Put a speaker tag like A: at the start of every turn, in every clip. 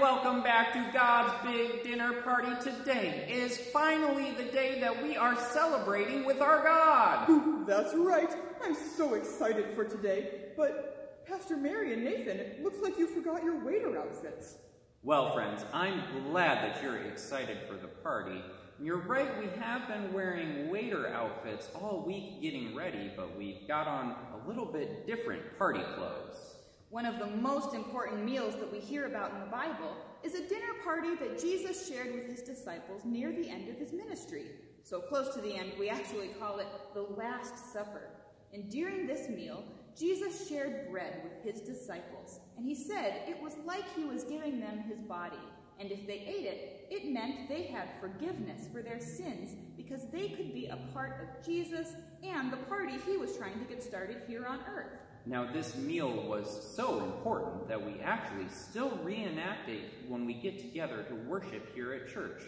A: welcome back to God's Big Dinner Party. Today is finally the day that we are celebrating with our God.
B: That's right. I'm so excited for today. But Pastor Mary and Nathan, it looks like you forgot your waiter outfits.
A: Well, friends, I'm glad that you're excited for the party. You're right, we have been wearing waiter outfits all week getting ready, but we've got on a little bit different party clothes.
C: One of the most important meals that we hear about in the Bible is a dinner party that Jesus shared with his disciples near the end of his ministry. So close to the end, we actually call it the Last Supper. And during this meal, Jesus shared bread with his disciples, and he said it was like he was giving them his body. And if they ate it, it meant they had forgiveness for their sins because they could be a part of Jesus and the party he was trying to get started here on earth.
A: Now, this meal was so important that we actually still reenact it when we get together to worship here at church.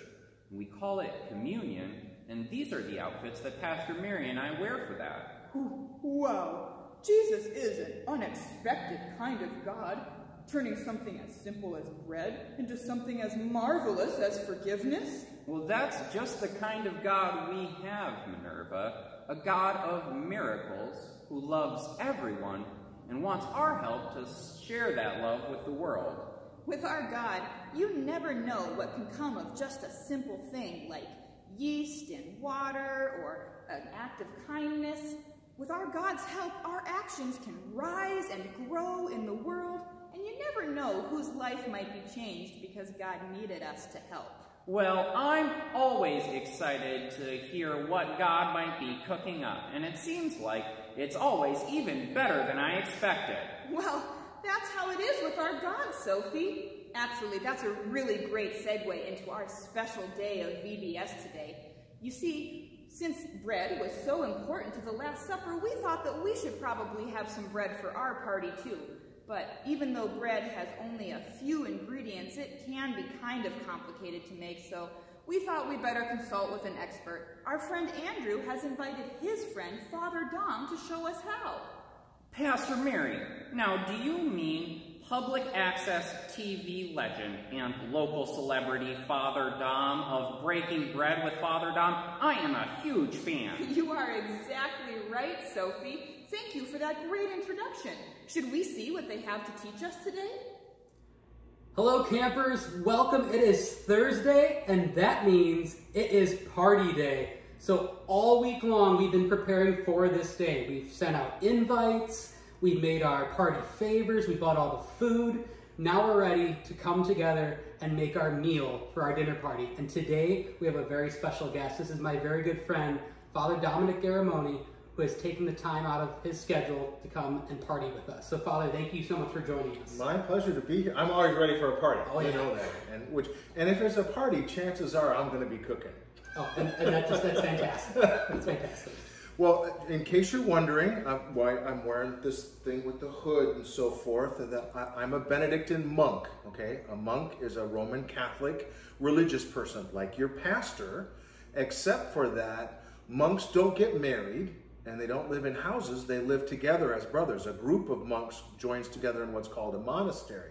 A: We call it communion, and these are the outfits that Pastor Mary and I wear for that.
B: Wow, Jesus is an unexpected kind of God, turning something as simple as bread into something as marvelous as forgiveness.
A: Well, that's just the kind of God we have, Minerva, a God of miracles who loves everyone and wants our help to share that love with the world.
C: With our God, you never know what can come of just a simple thing like yeast in water or an act of kindness. With our God's help, our actions can rise and grow in the world, and you never know whose life might be changed because God needed us to help.
A: Well, I'm always excited to hear what God might be cooking up, and it seems like it's always even better than I expected.
C: Well, that's how it is with our God, Sophie. Actually, that's a really great segue into our special day of VBS today. You see, since bread was so important to the Last Supper, we thought that we should probably have some bread for our party too. But even though bread has only a few ingredients, it can be kind of complicated to make, so we thought we'd better consult with an expert. Our friend Andrew has invited his friend, Father Dom, to show us how.
A: Pastor Mary, now do you mean public access TV legend and local celebrity Father Dom of Breaking Bread with Father Dom? I am a huge fan.
C: You are exactly right, Sophie. Thank you for that great introduction. Should we see what they have to teach us today?
D: Hello campers, welcome. It is Thursday and that means it is party day. So all week long we've been preparing for this day. We've sent out invites, we've made our party favors, we bought all the food. Now we're ready to come together and make our meal for our dinner party. And today we have a very special guest. This is my very good friend, Father Dominic Garramone, who has taken the time out of his schedule to come and party with us. So, Father, thank you so much for joining us.
E: My pleasure to be here. I'm always ready for a party.
D: Oh,
E: you
D: yeah.
E: know that. And which, and if there's a party, chances are I'm going to be cooking.
D: Oh, and, and that just, that's fantastic. That's fantastic.
E: Well, in case you're wondering uh, why I'm wearing this thing with the hood and so forth, that I, I'm a Benedictine monk. Okay, a monk is a Roman Catholic religious person, like your pastor, except for that monks don't get married and they don't live in houses. They live together as brothers. A group of monks joins together in what's called a monastery.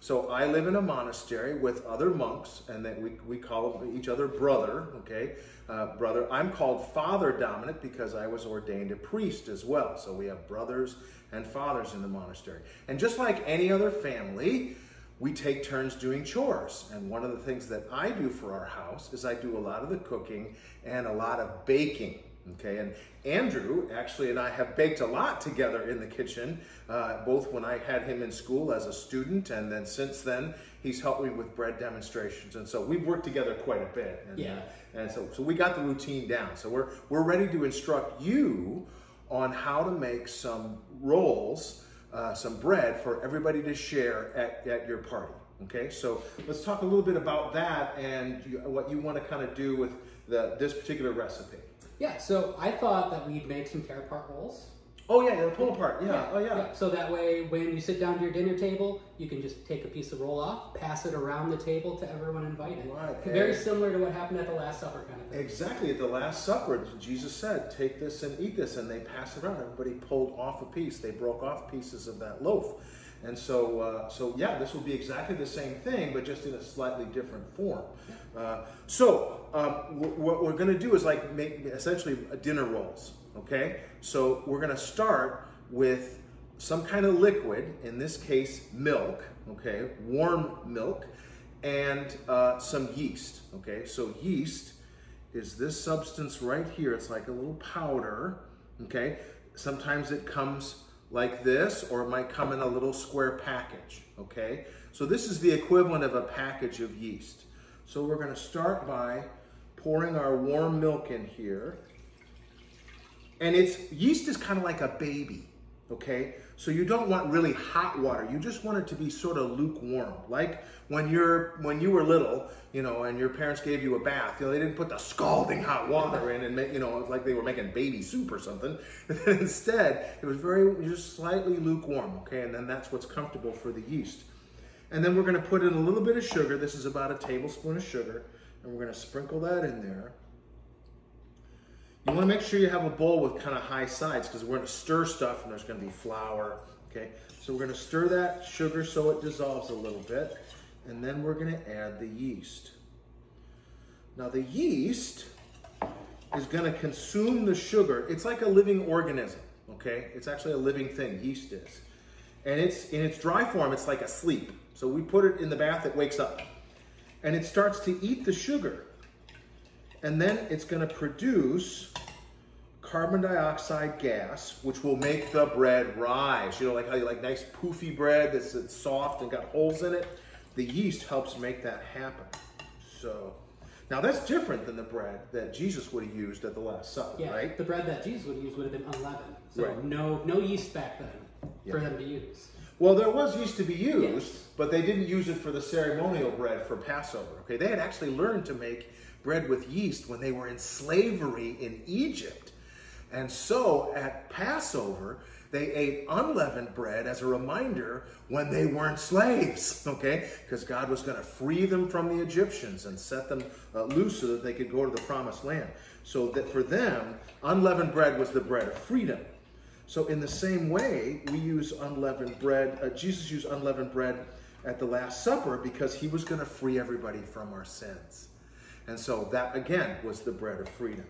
E: So I live in a monastery with other monks, and that we, we call each other brother, okay? Uh, brother. I'm called Father Dominic because I was ordained a priest as well. So we have brothers and fathers in the monastery. And just like any other family, we take turns doing chores. And one of the things that I do for our house is I do a lot of the cooking and a lot of baking. Okay, and Andrew actually and I have baked a lot together in the kitchen, uh, both when I had him in school as a student, and then since then he's helped me with bread demonstrations, and so we've worked together quite a bit. And,
D: Yeah.
E: uh, and so so we got the routine down. So we're we're ready to instruct you on how to make some rolls, uh, some bread for everybody to share at, at your party. Okay, so let's talk a little bit about that and you, what you want to kind of do with the, this particular recipe.
D: Yeah, so I thought that we'd make some tear apart rolls.
E: Oh yeah, the pull apart. Yeah. Oh yeah.
D: So that way, when you sit down to your dinner table, you can just take a piece of roll off, pass it around the table to everyone invited.
E: Right.
D: Very similar to what happened at the Last Supper kind of thing.
E: Exactly. At the Last Supper, Jesus said, "Take this and eat this," and they passed it around. Everybody pulled off a piece. They broke off pieces of that loaf, And so, uh, so yeah, this will be exactly the same thing, but just in a slightly different form. Uh, so, um, what we're going to do is like make essentially dinner rolls. Okay, so we're going to start with some kind of liquid, in this case, milk. Okay, warm milk, and uh, some yeast. Okay, so yeast is this substance right here. It's like a little powder. Okay, sometimes it comes like this, or it might come in a little square package, okay? So this is the equivalent of a package of yeast. So we're gonna start by pouring our warm milk in here. And it's, yeast is kind of like a baby, okay? So you don't want really hot water. You just want it to be sort of lukewarm. Like when you're when you were little, you know, and your parents gave you a bath, you know, they didn't put the scalding hot water in and make, you know, like they were making baby soup or something. Instead, it was very just slightly lukewarm, okay? And then that's what's comfortable for the yeast. And then we're going to put in a little bit of sugar. This is about a tablespoon of sugar, and we're going to sprinkle that in there. You want to make sure you have a bowl with kind of high sides because we're going to stir stuff and there's going to be flour. Okay, so we're going to stir that sugar so it dissolves a little bit. And then we're going to add the yeast. Now the yeast is going to consume the sugar. It's like a living organism. Okay, it's actually a living thing, yeast is. And it's in its dry form, it's like a sleep. So we put it in the bath, it wakes up. And it starts to eat the sugar and then it's going to produce carbon dioxide gas, which will make the bread rise. You know, like how you like nice poofy bread that's, that's soft and got holes in it. The yeast helps make that happen. So now that's different than the bread that Jesus would have used at the Last Supper,
D: Yeah,
E: right?
D: the bread that Jesus would use would have been unleavened. So
E: Right.
D: no no yeast back then for them to use.
E: Well, there was yeast to be used,
D: Yes.
E: but they didn't use it for the ceremonial bread for Passover. Okay, they had actually learned to make bread with yeast when they were in slavery in Egypt. And so at Passover, they ate unleavened bread as a reminder when they weren't slaves, okay? Because God was going to free them from the Egyptians and set them uh, loose so that they could go to the promised land. So that for them, unleavened bread was the bread of freedom. So, in the same way, we use unleavened bread. Uh, Jesus used unleavened bread at the Last Supper because he was going to free everybody from our sins. And so, that again was the bread of freedom.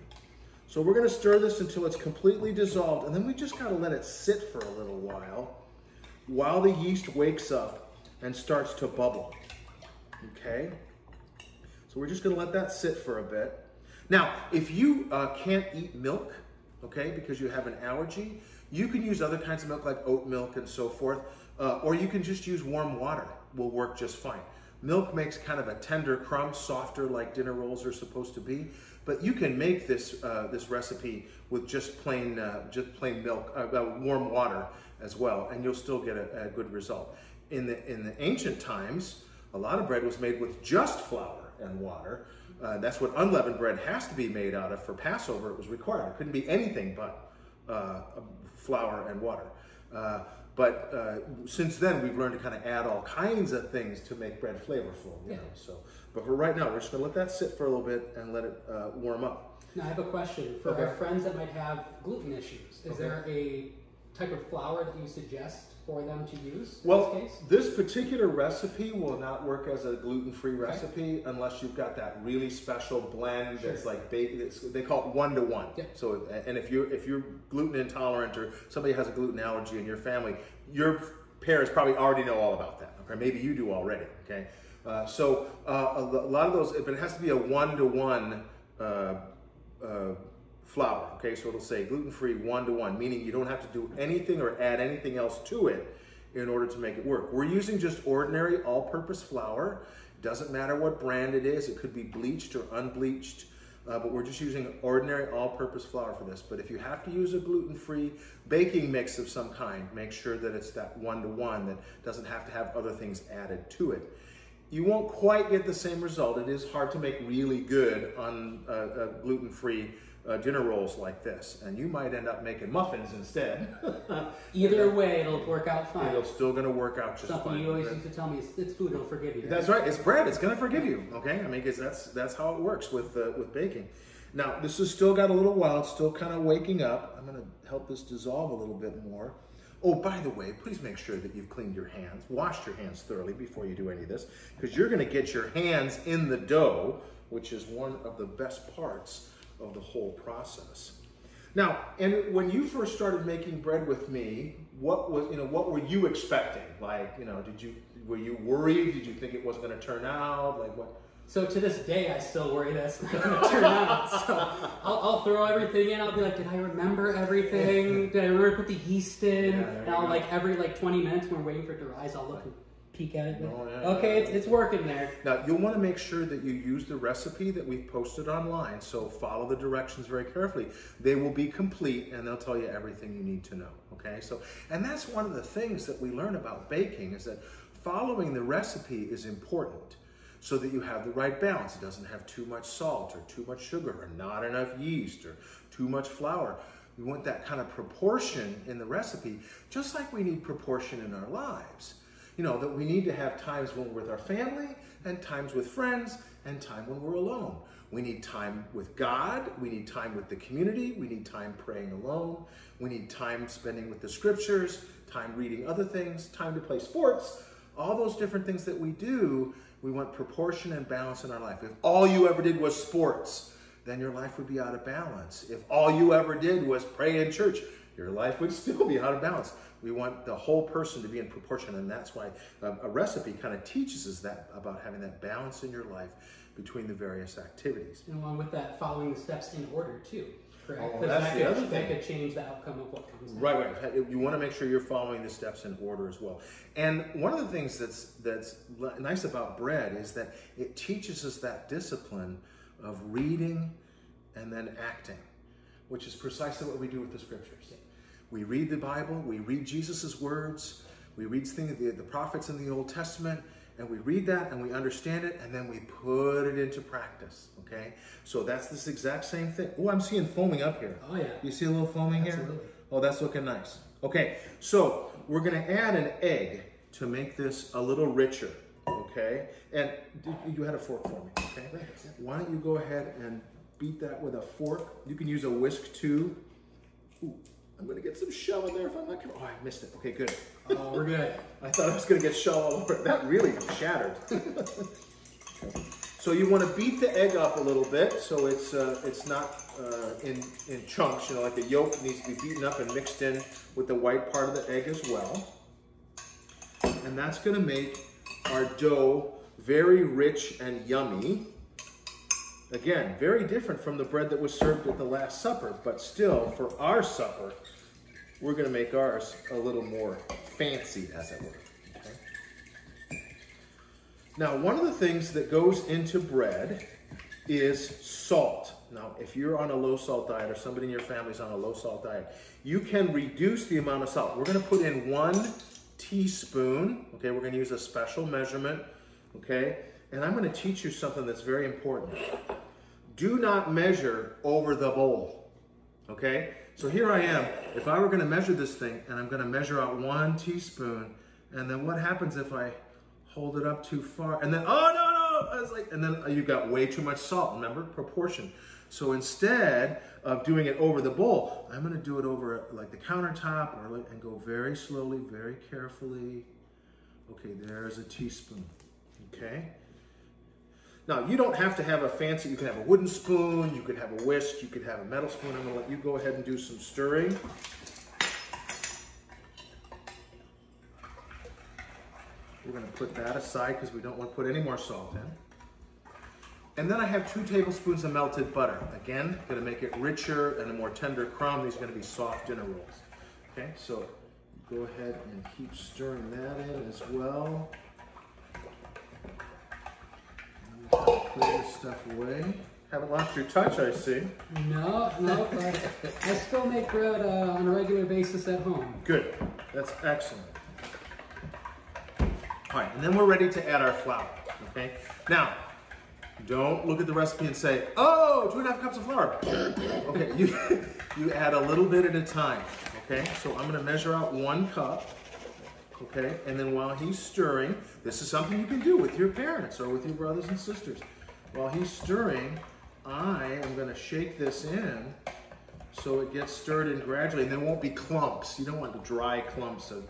E: So, we're going to stir this until it's completely dissolved, and then we just got to let it sit for a little while while the yeast wakes up and starts to bubble. Okay? So, we're just going to let that sit for a bit. Now, if you uh, can't eat milk, okay, because you have an allergy, you can use other kinds of milk like oat milk and so forth, uh, or you can just use warm water, will work just fine. Milk makes kind of a tender crumb, softer like dinner rolls are supposed to be, but you can make this uh, this recipe with just plain uh, just plain milk, uh, uh, warm water as well, and you'll still get a, a good result. In the in the ancient times, a lot of bread was made with just flour and water. Uh, that's what unleavened bread has to be made out of. For Passover, it was required. It couldn't be anything but uh, flour and water. But uh, since then, we've learned to kind of add all kinds of things to make bread flavorful. You
D: Yeah.
E: know, so, but for right now, we're just gonna let that sit for a little bit and let it uh, warm up.
D: Now I have a question for
E: Okay.
D: our friends that might have gluten issues. Is
E: Okay.
D: there a type of flour that you suggest for them to use
E: Well,
D: this case?
E: this particular recipe will not work as a gluten-free recipe unless you've got that really special blend that's like they call it one to one.
D: Yeah.
E: So, and if you're if you're gluten intolerant or somebody has a gluten allergy in your family, your parents probably already know all about that. Okay, maybe you do already. Okay, uh, so uh, a lot of those, but it has to be a one to one. uh, flour. Okay, so it'll say gluten-free one to one, meaning you don't have to do anything or add anything else to it in order to make it work. We're using just ordinary all-purpose flour. Doesn't matter what brand it is. It could be bleached or unbleached, uh, but we're just using ordinary all-purpose flour for this. But if you have to use a gluten-free baking mix of some kind, make sure that it's that one-to-one that doesn't have to have other things added to it you won't quite get the same result. It is hard to make really good on uh, gluten-free uh, dinner rolls like this, and you might end up making muffins instead.
D: Either way, it'll work out fine.
E: It's still going to work out just
D: Something
E: fine.
D: you always used to tell me is it's food, it'll forgive you.
E: That's right. It's bread. It's going to forgive you. Okay. I mean, 'cause that's that's how it works with uh, with baking. Now, this has still got a little while. It's still kind of waking up. I'm going to help this dissolve a little bit more. Oh, by the way, please make sure that you've cleaned your hands, washed your hands thoroughly before you do any of this, because you're going to get your hands in the dough, which is one of the best parts of the whole process. Now, and when you first started making bread with me, what was you know what were you expecting? Like you know, did you were you worried? Did you think it wasn't going to turn out? Like what?
D: So to this day, I still worry that it's not going to turn out. So I'll, I'll, throw everything in. I'll be like, did I remember everything? Did I remember to put the yeast in?
E: Yeah,
D: and I'll
E: go.
D: like every like 20 minutes when we're waiting for it to rise, I'll look and peek at it.
E: Oh, yeah,
D: okay,
E: yeah.
D: it's, it's working there.
E: Now, you'll want to make sure that you use the recipe that we've posted online, so follow the directions very carefully. They will be complete and they'll tell you everything you need to know, okay? So, and that's one of the things that we learn about baking is that following the recipe is important so that you have the right balance. It doesn't have too much salt or too much sugar or not enough yeast or too much flour. We want that kind of proportion in the recipe, just like we need proportion in our lives. You know, that we need to have times when we're with our family and times with friends and time when we're alone. We need time with God. We need time with the community. We need time praying alone. We need time spending with the scriptures, time reading other things, time to play sports. All those different things that we do, we want proportion and balance in our life. If all you ever did was sports, then your life would be out of balance. If all you ever did was pray in church, your life would still be out of balance. We want the whole person to be in proportion, and that's why um, a recipe kind of teaches us that about having that balance in your life between the various activities.
D: And along with that, following the steps in order too. Correct.
E: Oh, that's
D: that
E: the
D: could,
E: other
D: That could change the outcome of what comes.
E: Right, right. You want to make sure you're following the steps in order as well. And one of the things that's that's nice about bread is that it teaches us that discipline of reading and then acting, which is precisely what we do with the scriptures. We read the Bible, we read Jesus' words, we read things the, the prophets in the Old Testament, and we read that and we understand it, and then we put it into practice. Okay, so that's this exact same thing. Oh, I'm seeing foaming up here.
D: Oh, yeah.
E: You see a little foaming here?
D: Absolutely.
E: Oh, that's looking nice. Okay, so we're going to add an egg to make this a little richer. Okay, and you had a fork for me. Okay, why don't you go ahead and beat that with a fork? You can use a whisk too. Ooh, I'm to get some shell in there if I'm not careful. Oh, I missed it. Okay, good.
D: Oh, we're good.
E: I thought I was going to get shell all over it. That really shattered. so you want to beat the egg up a little bit so it's uh, it's not uh, in in chunks. You know, like the yolk needs to be beaten up and mixed in with the white part of the egg as well. And that's going to make our dough very rich and yummy. Again, very different from the bread that was served at the Last Supper, but still, for our supper, we're going to make ours a little more fancy, as it were. Okay? Now, one of the things that goes into bread is salt. Now, if you're on a low salt diet or somebody in your family's on a low salt diet, you can reduce the amount of salt. We're going to put in one teaspoon. Okay, we're going to use a special measurement. Okay, and I'm going to teach you something that's very important. Do not measure over the bowl. Okay? So here I am. If I were going to measure this thing and I'm going to measure out one teaspoon, and then what happens if I hold it up too far? And then, oh no, no! It's like, and then you've got way too much salt. Remember? Proportion. So instead of doing it over the bowl, I'm going to do it over like the countertop or like, and go very slowly, very carefully. Okay, there's a teaspoon. Okay? Now, you don't have to have a fancy, you can have a wooden spoon, you could have a whisk, you could have a metal spoon. I'm gonna let you go ahead and do some stirring. We're gonna put that aside because we don't want to put any more salt in. And then I have two tablespoons of melted butter. Again, gonna make it richer and a more tender crumb. These are gonna be soft dinner rolls. Okay, so go ahead and keep stirring that in as well. Clear this stuff away. Haven't lost your touch, I see.
D: No, no, but I still make bread uh, on a regular basis at home.
E: Good. That's excellent. All right, and then we're ready to add our flour. Okay. Now, don't look at the recipe and say, "Oh, two and a half cups of flour." Okay, you you add a little bit at a time. Okay. So I'm going to measure out one cup. Okay, and then while he's stirring, this is something you can do with your parents or with your brothers and sisters. While he's stirring, I am going to shake this in so it gets stirred in gradually, and there won't be clumps. You don't want the dry clumps of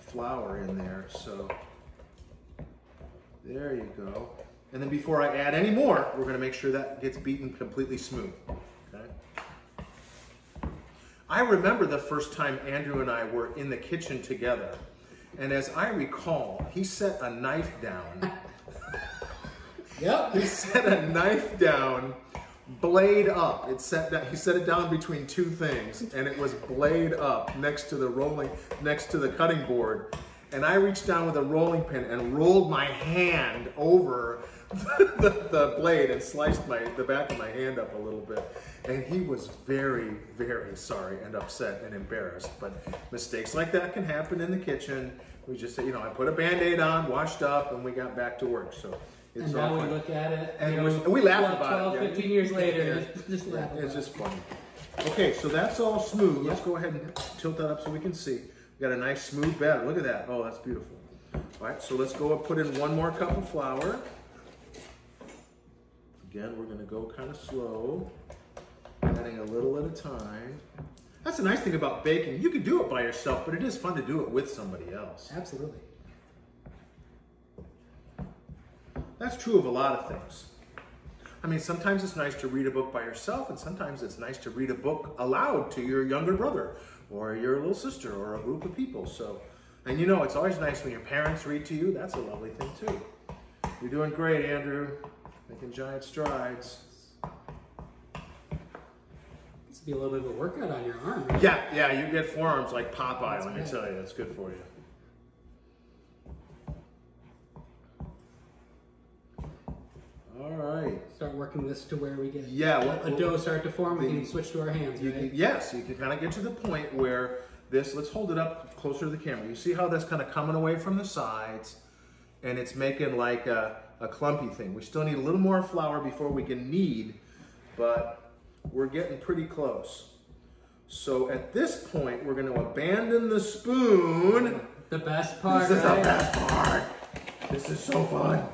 E: flour in there, so there you go. And then before I add any more, we're gonna make sure that gets beaten completely smooth, okay? I remember the first time Andrew and I were in the kitchen together, and as I recall, he set a knife down.
D: Yep.
E: he set a knife down, blade up. It set that he set it down between two things, and it was blade up next to the rolling, next to the cutting board. And I reached down with a rolling pin and rolled my hand over the, the blade and sliced my the back of my hand up a little bit. And he was very, very sorry and upset and embarrassed. But mistakes like that can happen in the kitchen. We just, you know, I put a band-aid on, washed up, and we got back to work. So it's
D: And now we look at it,
E: And
D: know,
E: we laugh
D: 12,
E: about it,
D: 12,
E: yeah.
D: 15 years later,
E: Yeah.
D: just, just laugh
E: It's
D: it.
E: just funny. Okay, so that's all smooth. Let's go ahead and tilt that up so we can see. We got a nice smooth batter. Look at that. Oh, that's beautiful. All right, so let's go and put in one more cup of flour. Again, we're gonna go kind of slow, adding a little at a time. That's the nice thing about baking. You can do it by yourself, but it is fun to do it with somebody else.
D: Absolutely.
E: That's true of a lot of things. I mean, sometimes it's nice to read a book by yourself, and sometimes it's nice to read a book aloud to your younger brother or your little sister or a group of people. So, and you know, it's always nice when your parents read to you. That's a lovely thing too. You're doing great, Andrew. Making giant strides.
D: This would be a little bit of a workout on your arm. Right?
E: Yeah, yeah, you get forearms like Popeye,
D: That's
E: let me tell you. That's good for you. Right.
D: Start working this to where we get
E: Yeah,
D: a,
E: what-
D: a dough start to form. We
E: the-
D: can switch to our hands,
E: You
D: right?
E: can, yes, you can kind of get to the point where this, let's hold it up closer to the camera. You see how that's kind of coming away from the sides and it's making like a, a clumpy thing. We still need a little more flour before we can knead, but we're getting pretty close. So at this point, we're going to abandon the spoon.
D: the best part,
E: This is the best part. This is so fun.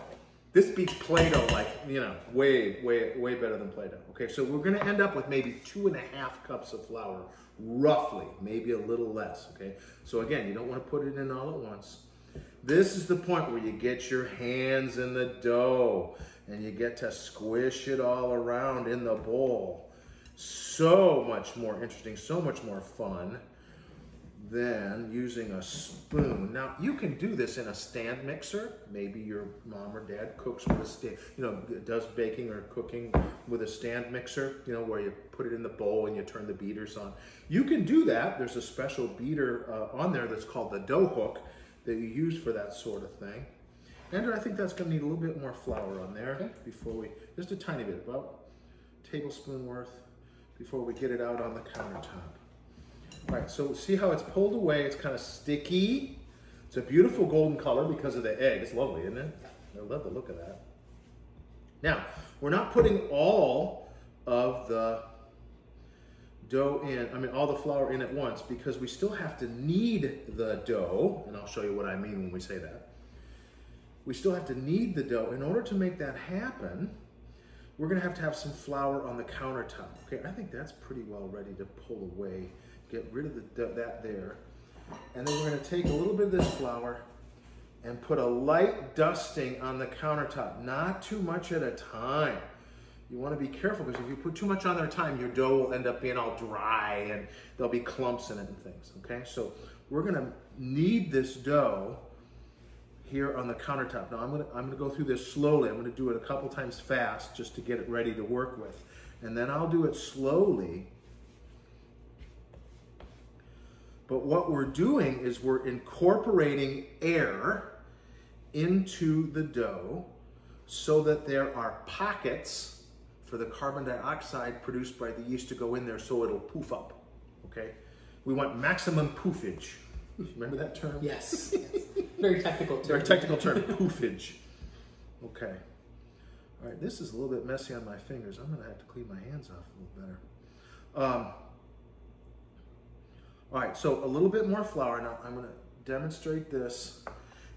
E: This beats Play-Doh like, you know, way, way, way better than Play-Doh. Okay, so we're gonna end up with maybe two and a half cups of flour, roughly, maybe a little less, okay? So again, you don't wanna put it in all at once. This is the point where you get your hands in the dough and you get to squish it all around in the bowl. So much more interesting, so much more fun than using a spoon. Now, you can do this in a stand mixer. Maybe your mom or dad cooks with a stand, you know, does baking or cooking with a stand mixer, you know, where you put it in the bowl and you turn the beaters on. You can do that. There's a special beater uh, on there that's called the dough hook that you use for that sort of thing. Andrew, I think that's going to need a little bit more flour on there
D: Okay.
E: before we, just a tiny bit, about a tablespoon worth before we get it out on the countertop. All right, so see how it's pulled away? It's kind of sticky. It's a beautiful golden color because of the egg. It's lovely, isn't it? I love the look of that. Now, we're not putting all of the dough in, I mean, all the flour in at once because we still have to knead the dough, and I'll show you what I mean when we say that. We still have to knead the dough. In order to make that happen, we're gonna have to have some flour on the countertop. Okay, I think that's pretty well ready to pull away. Get rid of the, that there. And then we're gonna take a little bit of this flour and put a light dusting on the countertop, not too much at a time. You wanna be careful because if you put too much on there at a time, your dough will end up being all dry and there'll be clumps in it and things, okay? So we're gonna knead this dough here on the countertop. Now I'm gonna, I'm gonna go through this slowly. I'm gonna do it a couple times fast just to get it ready to work with. And then I'll do it slowly. But what we're doing is we're incorporating air into the dough so that there are pockets for the carbon dioxide produced by the yeast to go in there so it'll poof up, okay? We want maximum poofage. Remember that term?
D: Yes. Very technical term.
E: Very technical term, poofage. Okay. All right, this is a little bit messy on my fingers. I'm gonna have to clean my hands off a little better. Um, all right, so a little bit more flour. Now I'm gonna demonstrate this.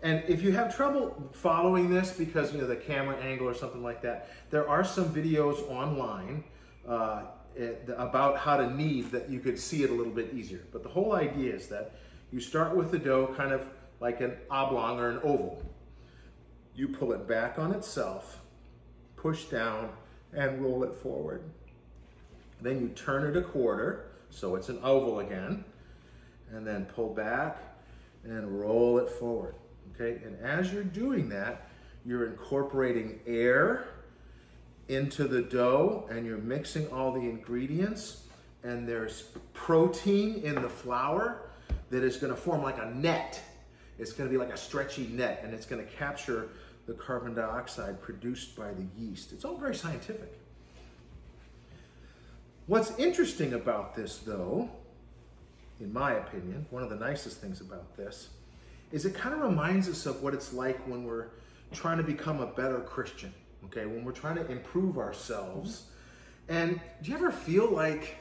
E: And if you have trouble following this because you know the camera angle or something like that, there are some videos online. Uh, it, about how to knead that you could see it a little bit easier. But the whole idea is that you start with the dough kind of like an oblong or an oval. You pull it back on itself, push down, and roll it forward. Then you turn it a quarter, so it's an oval again, and then pull back and roll it forward. Okay, and as you're doing that, you're incorporating air into the dough and you're mixing all the ingredients and there's protein in the flour that is going to form like a net. It's going to be like a stretchy net and it's going to capture the carbon dioxide produced by the yeast. It's all very scientific. What's interesting about this though, in my opinion, one of the nicest things about this, is it kind of reminds us of what it's like when we're trying to become a better Christian, okay? When we're trying to improve ourselves. And do you ever feel like,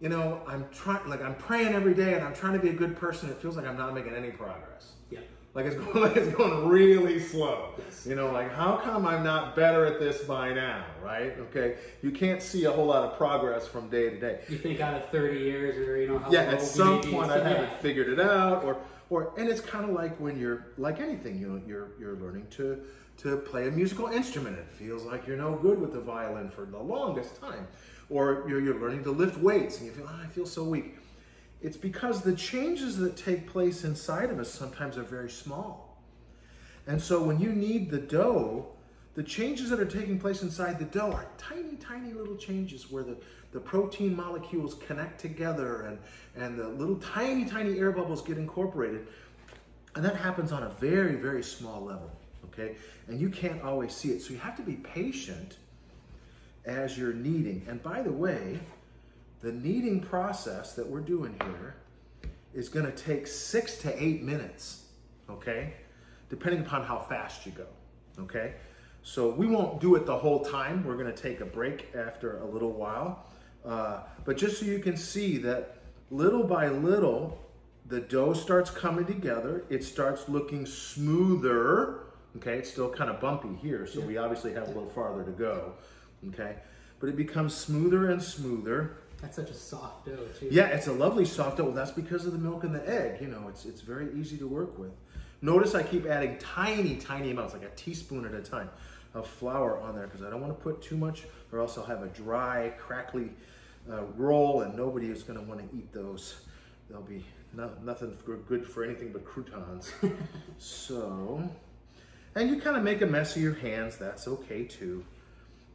E: you know, I'm trying, like I'm praying every day and I'm trying to be a good person. It feels like I'm not making any progress.
D: Yeah.
E: Like it's going, like it's going really slow. You know, like how come I'm not better at this by now, right? Okay. You can't see a whole lot of progress from day to day.
D: You think out of 30 years or, you know, how
E: Yeah, at some point I haven't figured it out, or or and it's kind of like when you're like anything, you know, you're you're learning to to play a musical instrument. It feels like you're no good with the violin for the longest time, or you're you're learning to lift weights and you feel oh, I feel so weak. It's because the changes that take place inside of us sometimes are very small. And so when you knead the dough, the changes that are taking place inside the dough are tiny, tiny little changes where the, the protein molecules connect together and, and the little tiny, tiny air bubbles get incorporated. And that happens on a very, very small level, okay? And you can't always see it. So you have to be patient as you're kneading. And by the way, the kneading process that we're doing here is going to take six to eight minutes, okay? Depending upon how fast you go, okay? So we won't do it the whole time. We're going to take a break after a little while. Uh, but just so you can see that little by little, the dough starts coming together. It starts looking smoother. Okay, it's still kind of bumpy here, so we obviously have a little farther to go. Okay, but it becomes smoother and smoother.
D: That's such a soft dough, too.
E: Yeah, it's a lovely soft dough. That's because of the milk and the egg. You know, it's it's very easy to work with. Notice I keep adding tiny, tiny amounts, like a teaspoon at a time, of flour on there because I don't want to put too much, or else I'll have a dry, crackly uh, roll, and nobody is going to want to eat those. They'll be no, nothing for, good for anything but croutons. so, and you kind of make a mess of your hands. That's okay too.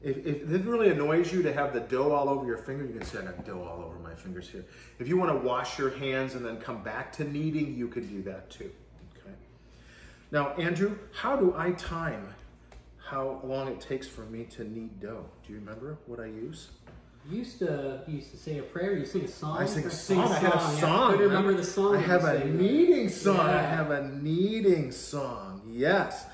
E: If, if it really annoys you to have the dough all over your finger, you can say I got dough all over my fingers here. If you want to wash your hands and then come back to kneading, you could do that too. Okay. Now, Andrew, how do I time how long it takes for me to knead dough? Do you remember what I use?
D: You used to you used to say a prayer. You sing a song.
E: I sing a song. I had a
D: yeah.
E: song.
D: I remember the song.
E: I have a kneading song. I have a kneading song. Yes.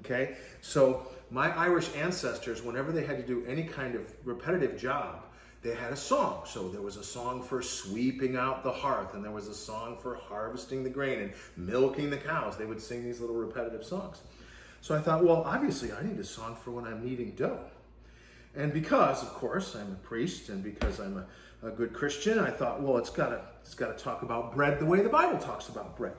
E: Okay. So my Irish ancestors, whenever they had to do any kind of repetitive job, they had a song. So there was a song for sweeping out the hearth, and there was a song for harvesting the grain and milking the cows. They would sing these little repetitive songs. So I thought, well, obviously I need a song for when I'm kneading dough. And because, of course, I'm a priest and because I'm a, a good Christian, I thought, well, it's gotta it's gotta talk about bread the way the Bible talks about bread.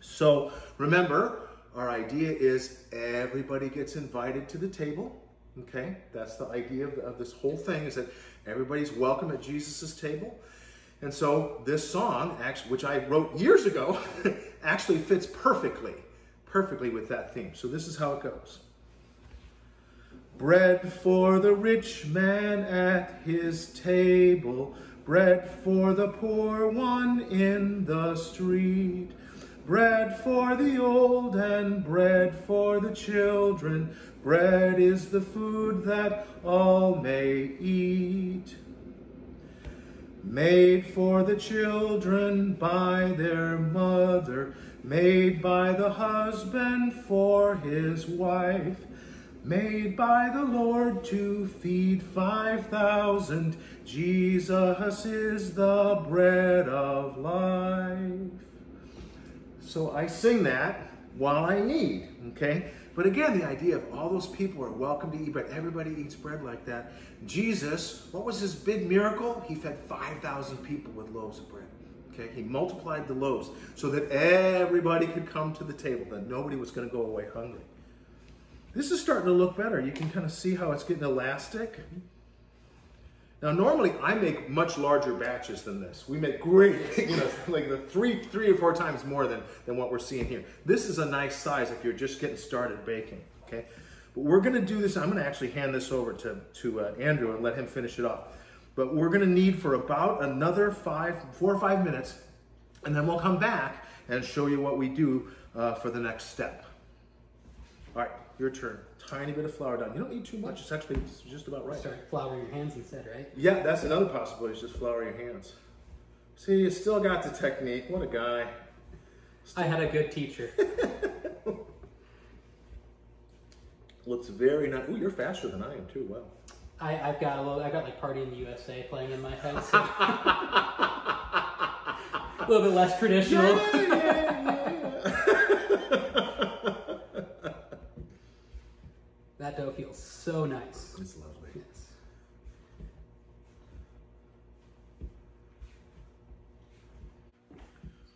E: So remember, our idea is everybody gets invited to the table. Okay, that's the idea of, of this whole thing is that everybody's welcome at Jesus's table. And so this song, which I wrote years ago, actually fits perfectly, perfectly with that theme. So this is how it goes. Bread for the rich man at his table, bread for the poor one in the street, bread for the old and bread for the children. Bread is the food that all may eat. Made for the children by their mother, made by the husband for his wife, made by the Lord to feed 5,000. Jesus is the bread of life. So I sing that, while I need, okay? But again, the idea of all those people are welcome to eat bread. Everybody eats bread like that. Jesus, what was his big miracle? He fed 5,000 people with loaves of bread. Okay, he multiplied the loaves so that everybody could come to the table, that nobody was going to go away hungry. This is starting to look better. You can kind of see how it's getting elastic. Now, normally I make much larger batches than this. We make great, you know, like the three, three or four times more than, than what we're seeing here. This is a nice size if you're just getting started baking, okay? But we're gonna do this, I'm gonna actually hand this over to, to uh, Andrew and let him finish it off. But we're gonna need for about another five, four or five minutes, and then we'll come back and show you what we do uh, for the next step. All right, your turn tiny bit of flour down. You don't need too much. It's actually just about right.
D: Start flouring your hands instead, right?
E: Yeah, that's another possibility. Is just flour your hands. See, you still got the technique. What a guy.
D: Still... I had a good teacher.
E: Looks very nice. Ooh, you're faster than I am too. Wow.
D: I, have got a little. I got like Party in the USA playing in my head. So. a little bit less traditional yeah, yeah. That dough feels so nice.
E: It's lovely.
D: Yes.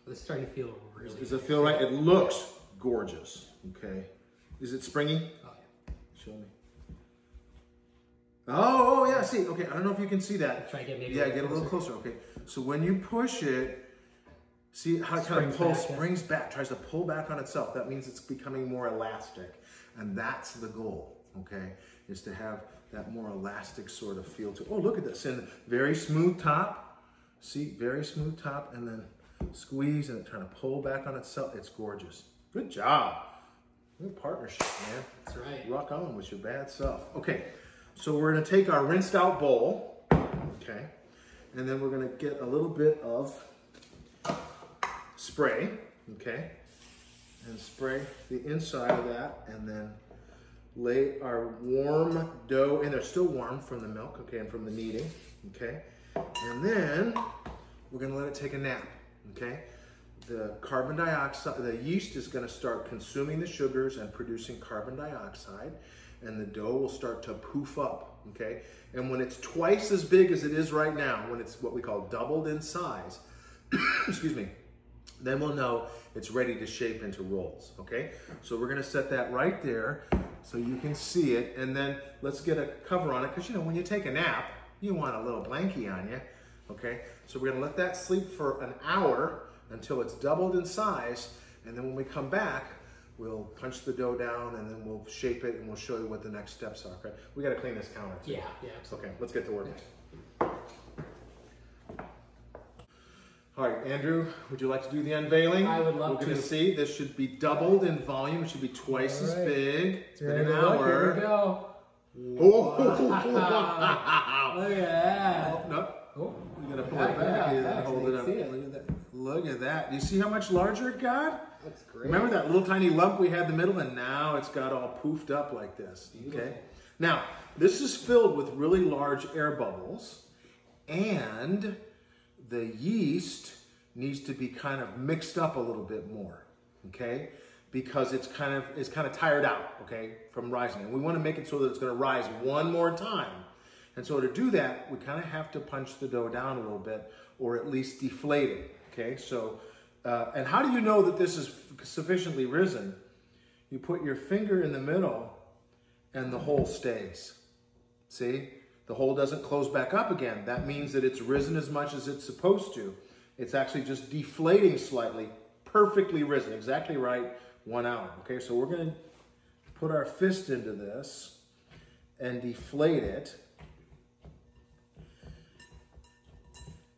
D: It's starting to feel really
E: Does it feel right? It looks gorgeous. Okay. Is it springy?
D: Oh, yeah.
E: Show me. Oh, oh, yeah, see. Okay, I don't know if you can see that.
D: Try to get maybe
E: Yeah, get a little closer. Okay. So when you push it, see how it kind of pulls, back, springs yeah. back, tries to pull back on itself. That means it's becoming more elastic. And that's the goal okay, is to have that more elastic sort of feel to Oh, look at this. And very smooth top. See, very smooth top, and then squeeze and trying to pull back on itself. It's gorgeous. Good job. Good partnership, man.
D: That's right.
E: Rock on with your bad self. Okay, so we're gonna take our rinsed out bowl, okay, and then we're gonna get a little bit of spray, okay, and spray the inside of that, and then lay our warm dough in there, still warm from the milk, okay, and from the kneading, okay? And then we're gonna let it take a nap, okay? The carbon dioxide, the yeast is gonna start consuming the sugars and producing carbon dioxide, and the dough will start to poof up, okay? And when it's twice as big as it is right now, when it's what we call doubled in size, excuse me, then we'll know it's ready to shape into rolls, okay? So we're gonna set that right there so you can see it. And then let's get a cover on it because you know, when you take a nap, you want a little blankie on you, okay? So we're gonna let that sleep for an hour until it's doubled in size. And then when we come back, we'll punch the dough down and then we'll shape it and we'll show you what the next steps are, okay? We gotta clean this counter too.
D: Yeah, yeah.
E: Okay, let's get to work. All right, Andrew, would you like to do the unveiling?
D: I would love
E: We're
D: to.
E: We're going to see. This should be doubled in volume. It should be twice as big.
D: It's been an hour.
E: Here
D: we go.
E: Oh,
D: wow. Look at that.
E: Oh, no. Oh, oh you're going to pull it back. Yeah, hold it up. It. Look at that. Look at that. Do you see how much larger it got?
D: That's great.
E: Remember that little tiny lump we had in the middle, and now it's got all poofed up like this.
D: Beautiful.
E: Okay. Now, this is filled with really large air bubbles, and the yeast needs to be kind of mixed up a little bit more, okay? Because it's kind of it's kind of tired out, okay, from rising. And we want to make it so that it's going to rise one more time. And so to do that, we kind of have to punch the dough down a little bit, or at least deflate it, okay? So, uh, and how do you know that this is sufficiently risen? You put your finger in the middle, and the hole stays. See? The hole doesn't close back up again. That means that it's risen as much as it's supposed to. It's actually just deflating slightly, perfectly risen, exactly right, one hour. Okay, so we're going to put our fist into this and deflate it.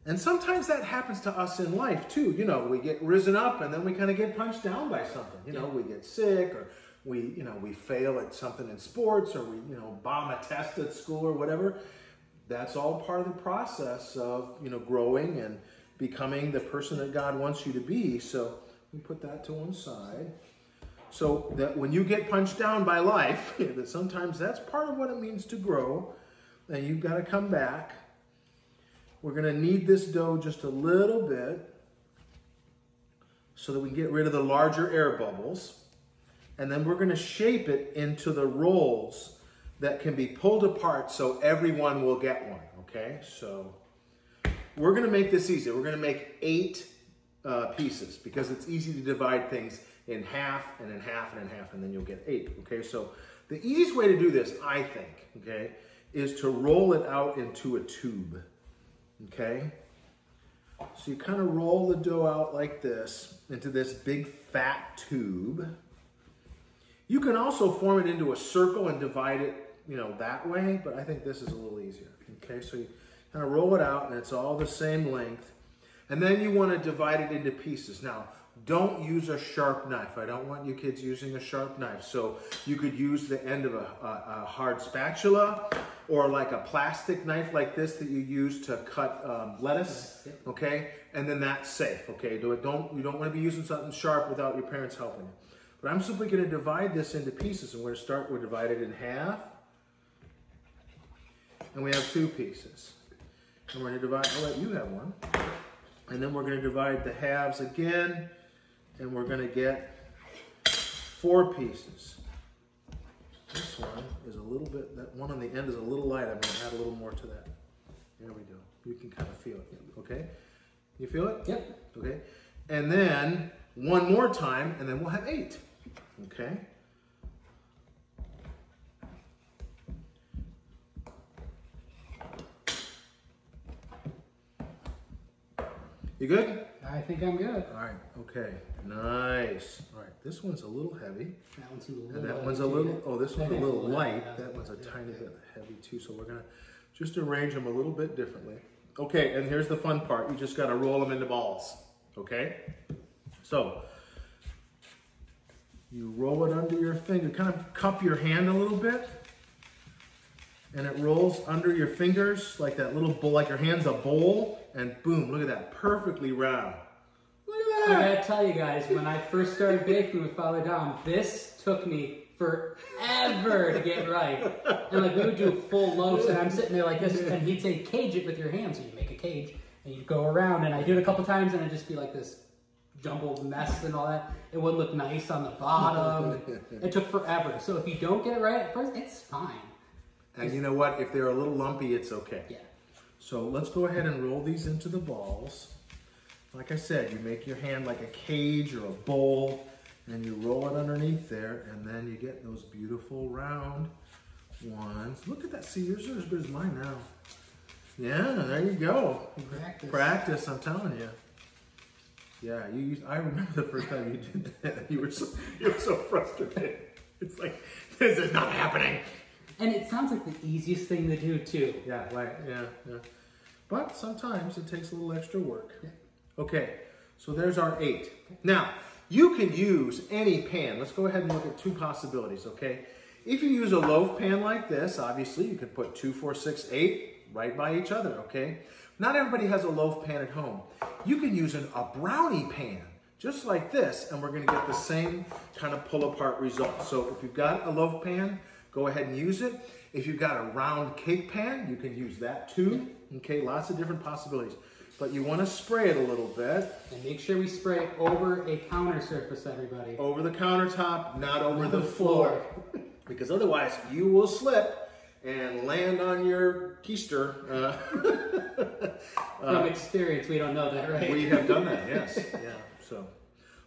E: And sometimes that happens to us in life too. You know, we get risen up and then we kind of get punched down by something. You know, we get sick or we, you know, we fail at something in sports or we, you know, bomb a test at school or whatever. That's all part of the process of, you know, growing and becoming the person that God wants you to be. So we put that to one side. So that when you get punched down by life, that sometimes that's part of what it means to grow, and you've got to come back. We're going to knead this dough just a little bit so that we can get rid of the larger air bubbles. And then we're going to shape it into the rolls that can be pulled apart so everyone will get one, okay? So we're going to make this easy. We're going to make eight uh, pieces because it's easy to divide things in half and in half and in half and then you'll get eight, okay? So the easiest way to do this, I think, okay, is to roll it out into a tube, okay? So you kind of roll the dough out like this into this big fat tube. You can also form it into a circle and divide it, you know, that way, but I think this is a little easier. Okay, so you kind of roll it out and it's all the same length. And then you want to divide it into pieces. Now, don't use a sharp knife. I don't want you kids using a sharp knife. So you could use the end of a, a, a hard spatula or like a plastic knife like this that you use to cut um, lettuce, okay? And then that's safe, okay? Don't, you don't want to be using something sharp without your parents helping you. But I'm simply going to divide this into pieces. And we're going to start, we're divided in half. And we have two pieces. And we're going to divide, I'll let you have one. And then we're going to divide the halves again and we're going to get four pieces. This one is a little bit, that one on the end is a little light. I'm going to add a little more to that. There we go. You can kind of feel it. Okay? You feel it?
D: Yep.
E: Okay? And then one more time, and then we'll have eight. Okay? You good?
D: I think I'm good.
E: All right, okay, nice. All right, this one's a little heavy,
D: That one's a little.
E: and that one's a little, oh, this one's a little light, that one's a tiny bit heavy too, so we're gonna just arrange them a little bit differently. Okay, and here's the fun part, you just gotta roll them into balls, okay? So, you roll it under your finger, kind of cup your hand a little bit, and it rolls under your fingers like that little bowl, like your hand's a bowl, and boom, look at that, perfectly round. Look at that.
D: I gotta tell you guys, when I first started baking with Father Dom, this took me forever to get right. And like we would do full loaves, and I'm sitting there like this, and he'd say, "Cage it with your hands." So you make a cage, and you go around, and I do it a couple times, and I'd just be like this jumbled mess and all that. It wouldn't look nice on the bottom. It took forever. So if you don't get it right at first, it's fine.
E: And you know what? If they're a little lumpy, it's okay.
D: Yeah.
E: So let's go ahead and roll these into the balls. Like I said, you make your hand like a cage or a bowl, and you roll it underneath there, and then you get those beautiful round ones. Look at that. See, yours are as good as mine now. Yeah, there you go.
D: Practice.
E: Practice, I'm telling you. Yeah, you. Used, I remember the first time you did that. You were so you were so frustrated. It's like this is not happening.
D: And it sounds like the easiest thing to do too.
E: Yeah, like yeah, yeah. But sometimes it takes a little extra work. Okay, so there's our eight. Now, you can use any pan. Let's go ahead and look at two possibilities, okay? If you use a loaf pan like this, obviously you could put two, four, six, eight right by each other, okay? Not everybody has a loaf pan at home. You can use an, a brownie pan, just like this, and we're gonna get the same kind of pull apart result. So if you've got a loaf pan, go ahead and use it. If you've got a round cake pan, you can use that too. Okay, lots of different possibilities. But you want to spray it a little bit
D: And make sure we spray it over a counter surface, everybody.
E: over the countertop, not over the
D: The
E: floor.
D: floor.
E: because otherwise you will slip and land on your keister. Uh,
D: From experience, we don't know that, right?
E: we have done that, yes. Yeah. So,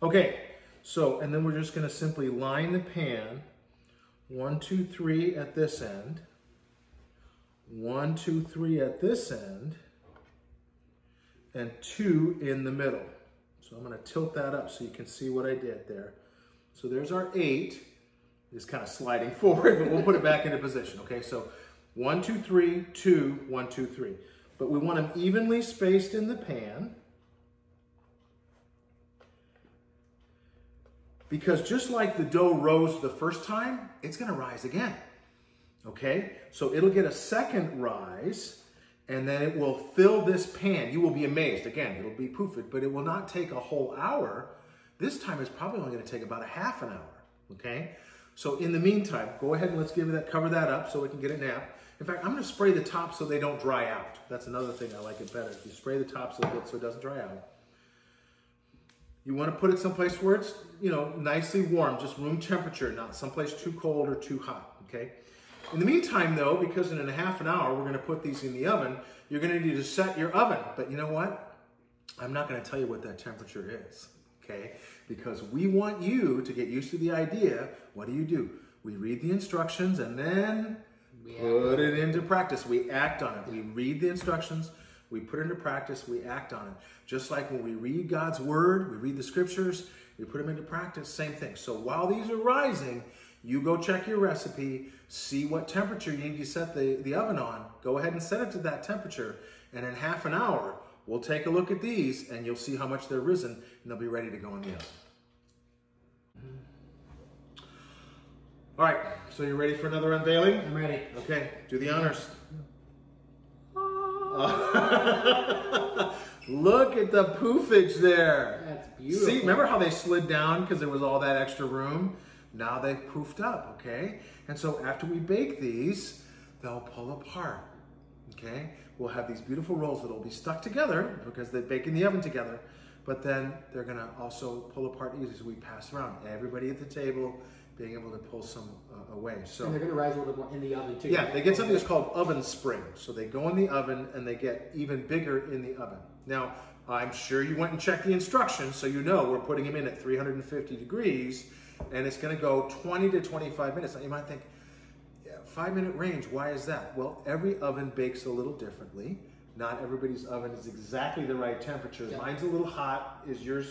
E: okay. So, and then we're just going to simply line the pan. One, two, three at this end. One, two, three at this end. And two in the middle. So I'm going to tilt that up so you can see what I did there. So there's our eight. It's kind of sliding forward, but we'll put it back into position. Okay, so one, two, three, two, one, two, three. But we want them evenly spaced in the pan. Because just like the dough rose the first time, it's going to rise again. Okay, so it'll get a second rise and then it will fill this pan. You will be amazed. Again, it'll be poofed, but it will not take a whole hour. This time it's probably only going to take about a half an hour. Okay, so in the meantime, go ahead and let's give that cover that up so we can get it nap. In fact, I'm going to spray the top so they don't dry out. That's another thing I like it better. If You spray the top little bit so it doesn't dry out. You want to put it someplace where it's, you know, nicely warm, just room temperature, not someplace too cold or too hot, okay? In the meantime, though, because in a half an hour we're going to put these in the oven, you're going to need to set your oven. But you know what? I'm not going to tell you what that temperature is, okay? Because we want you to get used to the idea. What do you do? We read the instructions and then
D: We
E: put it into practice. We act on it. We read the instructions, we put it into practice, we act on it. Just like when we read God's word, we read the scriptures, we put them into practice, same thing. So while these are rising, you go check your recipe, see what temperature you need to set the, the oven on. Go ahead and set it to that temperature. And in half an hour, we'll take a look at these and you'll see how much they're risen and they'll be ready to go in the oven. All right, so you're ready for another unveiling?
D: I'm ready.
E: Okay, do the honors. Look at the poofage there.
D: That's beautiful.
E: See, remember how they slid down because there was all that extra room? Now they've poofed up, okay? And so after we bake these, they'll pull apart, okay? We'll have these beautiful rolls that'll be stuck together because they bake in the oven together, but then they're gonna also pull apart easy as we pass around. Everybody at the table being able to pull some uh, away. So
D: And they're going to rise a little bit more in the oven too.
E: yeah, they get something that's called oven spring. So they go in the oven and they get even bigger in the oven. Now, I'm sure you went and checked the instructions, so you know we're putting them in at 350 degrees, and it's going to go 20 to 25 minutes. Now, you might think, five minute range, why is that? Well, every oven bakes a little differently. Not everybody's oven is exactly the right temperature. Mine's a little hot. Is yours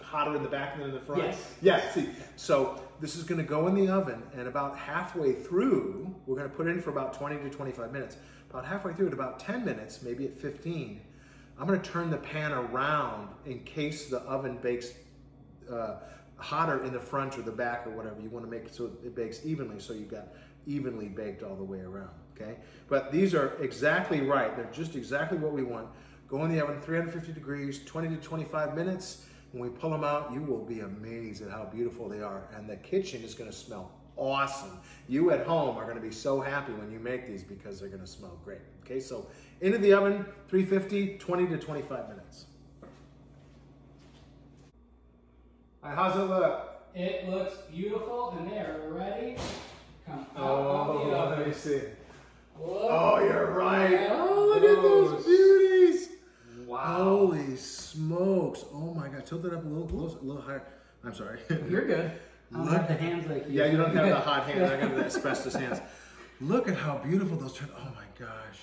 E: hotter in the back than in the front?
D: Yes.
E: Yeah, see, so this is gonna go in the oven and about halfway through, we're gonna put it in for about 20 to 25 minutes. About halfway through, at about 10 minutes, maybe at 15, I'm gonna turn the pan around in case the oven bakes uh, hotter in the front or the back or whatever. You wanna make it so it bakes evenly, so you've got evenly baked all the way around, okay? But these are exactly right. They're just exactly what we want. Go in the oven, 350 degrees, 20 to 25 minutes. When we pull them out, you will be amazed at how beautiful they are. And the kitchen is gonna smell awesome. You at home are gonna be so happy when you make these because they're gonna smell great. Okay, so into the oven, 350, 20 to 25 minutes. All right, how's it look?
D: It looks beautiful, and they are ready. Come
E: Oh,
D: of the
E: let me see.
D: Whoa.
E: Oh, you're right.
D: Oh,
E: look at those beauties.
A: Wow.
E: Holy smokes. Oh my God. Tilt it up a little closer, a little higher. I'm sorry.
D: You're good. I don't
E: Look
D: have the hands like you.
E: Yeah, you don't have the hot hands. I got the asbestos hands. Look at how beautiful those turn. Oh my gosh.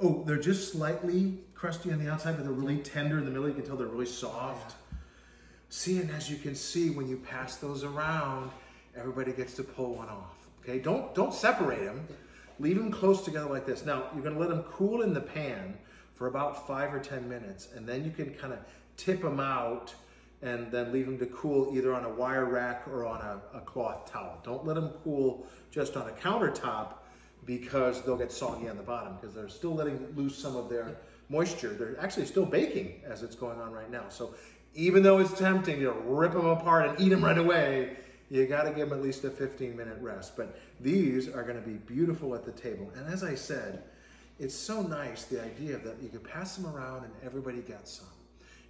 E: Oh, they're just slightly crusty on the outside, but they're really tender in the middle. You can tell they're really soft. See, and as you can see, when you pass those around, everybody gets to pull one off. Okay, don't don't separate them. Leave them close together like this. Now you're going to let them cool in the pan for about five or ten minutes, and then you can kind of tip them out and then leave them to cool either on a wire rack or on a, a cloth towel. Don't let them cool just on a countertop because they'll get soggy on the bottom because they're still letting loose some of their moisture. They're actually still baking as it's going on right now. So even though it's tempting to rip them apart and eat them right away, you got to give them at least a 15 minute rest. But these are going to be beautiful at the table. And as I said, it's so nice the idea that you can pass them around and everybody gets some.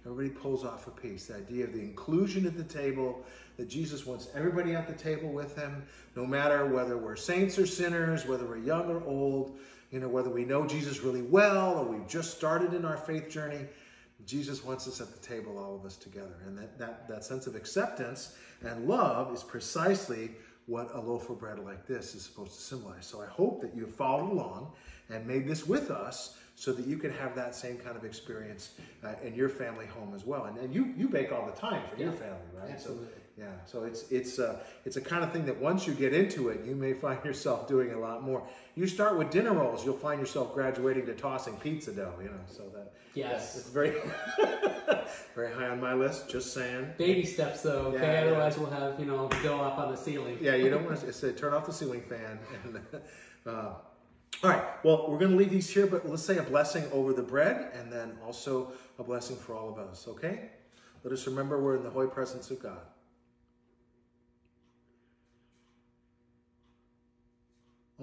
E: Everybody pulls off a piece. The idea of the inclusion at the table, that Jesus wants everybody at the table with him, no matter whether we're saints or sinners, whether we're young or old, you know, whether we know Jesus really well or we've just started in our faith journey. Jesus wants us at the table, all of us together. And that, that, that sense of acceptance and love is precisely what a loaf of bread like this is supposed to symbolize. So I hope that you've followed along and made this with us so that you can have that same kind of experience uh, in your family home as well. And, and you, you bake all the time for your family, right?
D: absolutely.
E: So, yeah, so it's it's uh, it's a kind of thing that once you get into it, you may find yourself doing a lot more. You start with dinner rolls, you'll find yourself graduating to tossing pizza dough. You know, so that
D: Yes.
E: it's very very high on my list. Just saying.
D: Baby steps though, okay?
E: Yeah, yeah.
D: Otherwise we'll have, you know, go up on the ceiling.
E: Yeah, you don't want to say turn off the ceiling fan. And, uh, all right, well, we're going to leave these here, but let's say a blessing over the bread and then also a blessing for all of us, okay? Let us remember we're in the holy presence of God.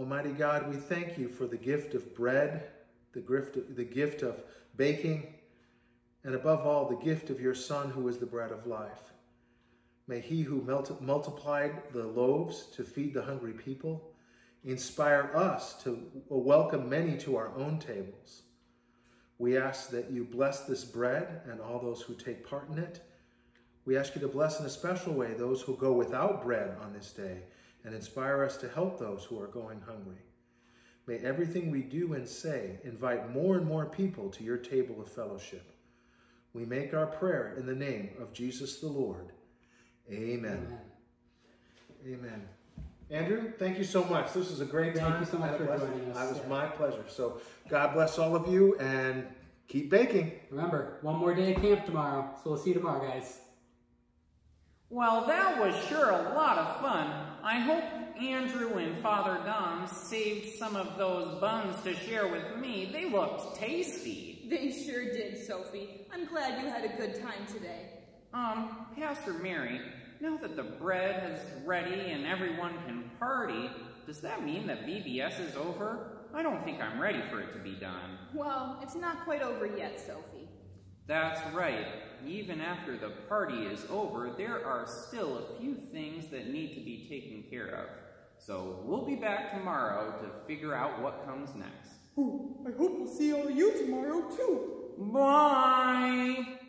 E: Almighty God, we thank you for the gift of bread, the gift of, the gift of baking, and above all, the gift of your Son, who is the bread of life. May he who multiplied the loaves to feed the hungry people inspire us to welcome many to our own tables. We ask that you bless this bread and all those who take part in it. We ask you to bless in a special way those who go without bread on this day and inspire us to help those who are going hungry. May everything we do and say invite more and more people to your table of fellowship. We make our prayer in the name of Jesus the Lord. Amen. Amen. Amen. Andrew, thank you so much. This is a great
D: thank
E: time.
D: Thank you so much for joining us.
E: It was yeah. my pleasure. So God bless all of you and keep baking.
D: Remember, one more day of camp tomorrow. So we'll see you tomorrow, guys.
A: Well, that was sure a lot of fun. I hope Andrew and Father Dom saved some of those buns to share with me. They looked tasty.
C: They sure did, Sophie. I'm glad you had a good time today.
A: Um, Pastor Mary, now that the bread is ready and everyone can party, does that mean that VBS is over? I don't think I'm ready for it to be done.
C: Well, it's not quite over yet, Sophie.
A: That's right. Even after the party is over, there are still a few things that need to be taken care of. So we'll be back tomorrow to figure out what comes next.
B: Oh, I hope we'll see all of you tomorrow, too.
A: Bye!